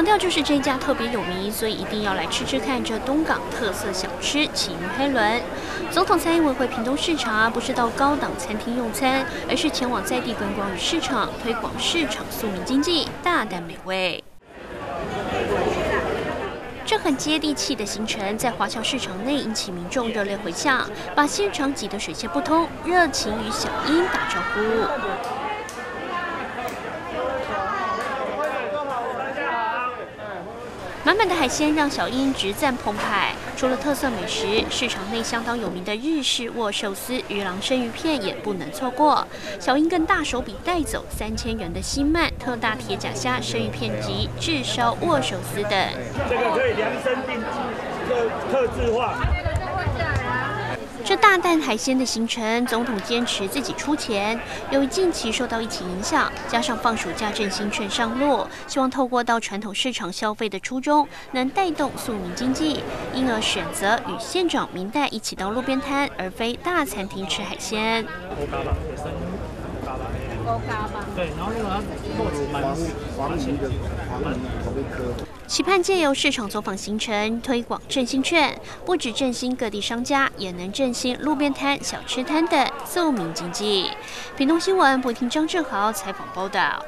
强调就是这家特别有名，所以一定要来吃吃看这东港特色小吃起云黑轮。总统蔡英文回屏东视察，不是到高档餐厅用餐，而是前往在地观光与市场，推广市场素民经济，大胆美味。这很接地气的行程，在华侨市场内引起民众热烈回响，把现场挤得水泄不通，热情与小英打招呼。满满的海鲜让小英直赞澎湃。除了特色美食，市场内相当有名的日式握寿司、鱼郎生鱼片也不能错过。小英更大手笔带走三千元的新曼、特大铁甲虾、生鱼片及炙烧握寿司等。这个可以量身定制，特特制化。这大蛋海鲜的行程，总统坚持自己出钱。由于近期受到疫情影响，加上放暑假振兴券上路，希望透过到传统市场消费的初衷，能带动宿民经济，因而选择与县长明代一起到路边摊，而非大餐厅吃海鲜。对，然后那个墨子蛮黄黄的黄期盼借由市场走访行程，推广振兴券，不止振兴各地商家，也能振兴路边摊、小吃摊等庶民经济。屏东新闻，不听张志豪采访报道。